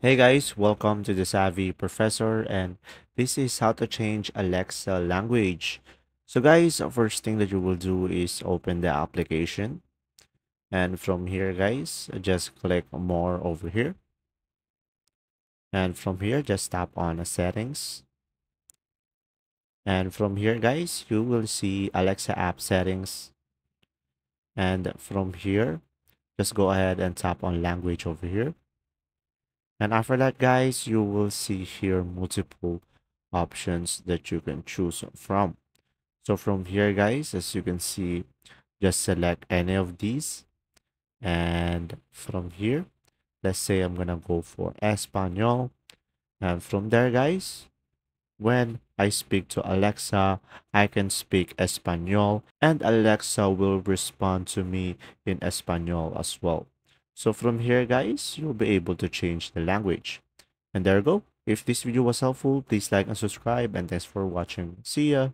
Hey guys, welcome to the Savvy Professor and this is how to change Alexa language. So guys, first thing that you will do is open the application and from here guys, just click more over here. And from here, just tap on settings. And from here guys, you will see Alexa app settings. And from here, just go ahead and tap on language over here and after that, guys, you will see here multiple options that you can choose from. So from here, guys, as you can see, just select any of these. And from here, let's say I'm going to go for Espanol. And from there, guys, when I speak to Alexa, I can speak Espanol and Alexa will respond to me in Espanol as well. So from here, guys, you'll be able to change the language. And there you go. If this video was helpful, please like and subscribe and thanks for watching. See ya!